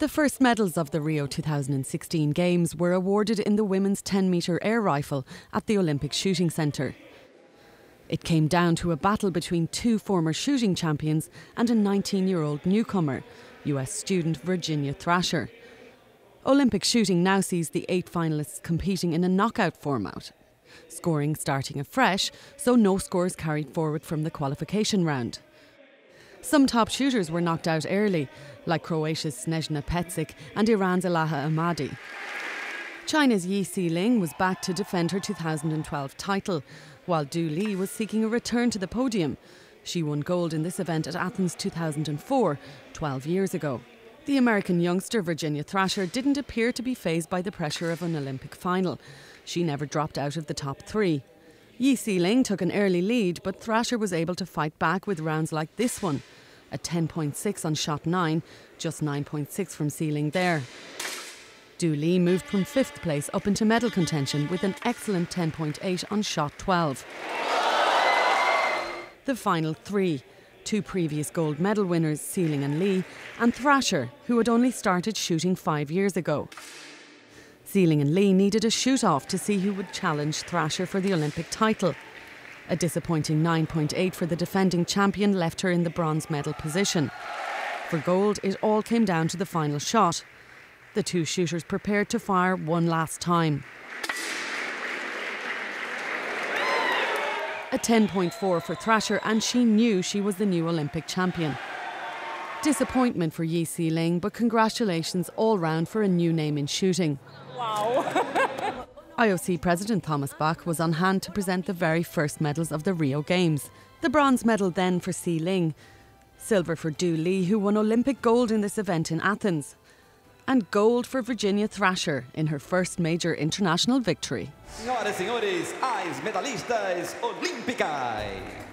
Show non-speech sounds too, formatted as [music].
The first medals of the Rio 2016 Games were awarded in the women's 10 metre air rifle at the Olympic Shooting Centre. It came down to a battle between two former shooting champions and a 19 year old newcomer, US student Virginia Thrasher. Olympic shooting now sees the eight finalists competing in a knockout format, scoring starting afresh, so no scores carried forward from the qualification round. Some top shooters were knocked out early, like Croatia's Snježana Pejčić and Iran's Elaheh Ahmadi. China's Yi Ling was back to defend her 2012 title, while Du Li was seeking a return to the podium. She won gold in this event at Athens 2004, 12 years ago. The American youngster Virginia Thrasher didn't appear to be fazed by the pressure of an Olympic final. She never dropped out of the top three. Yi Siling took an early lead, but Thrasher was able to fight back with rounds like this one. A 10.6 on shot 9, just 9.6 from Siling there. Du Li moved from fifth place up into medal contention with an excellent 10.8 on shot 12. The final three two previous gold medal winners, Siling and Li, and Thrasher, who had only started shooting five years ago. Siling and Li needed a shoot off to see who would challenge Thrasher for the Olympic title. A disappointing 9.8 for the defending champion left her in the bronze medal position. For gold, it all came down to the final shot. The two shooters prepared to fire one last time. A 10.4 for Thrasher, and she knew she was the new Olympic champion. Disappointment for Yi Siling, but congratulations all round for a new name in shooting. Wow. [laughs] IOC President Thomas Bach was on hand to present the very first medals of the Rio Games. The bronze medal then for Siling, silver for Du Li, who won Olympic gold in this event in Athens, and gold for Virginia Thrasher in her first major international victory. Senhoras e senhores, as medalhistas olímpicas.